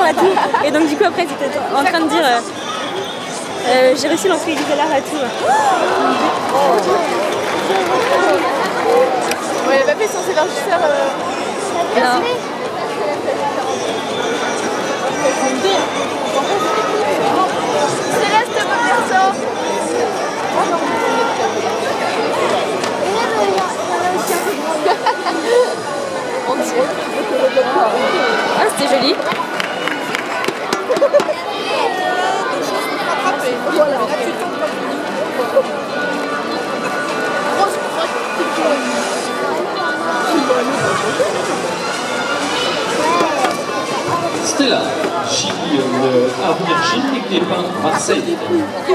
à tout. Et donc du coup après tu étais en train de dire euh, euh, j'ai réussi l'entrée du l'heure à tout. Ouais, l'enregistreur. Euh... Non. Céleste, Ah c'était joli. Stella, Gilles, le Avenir Gilles des Pins, Marseille. Il y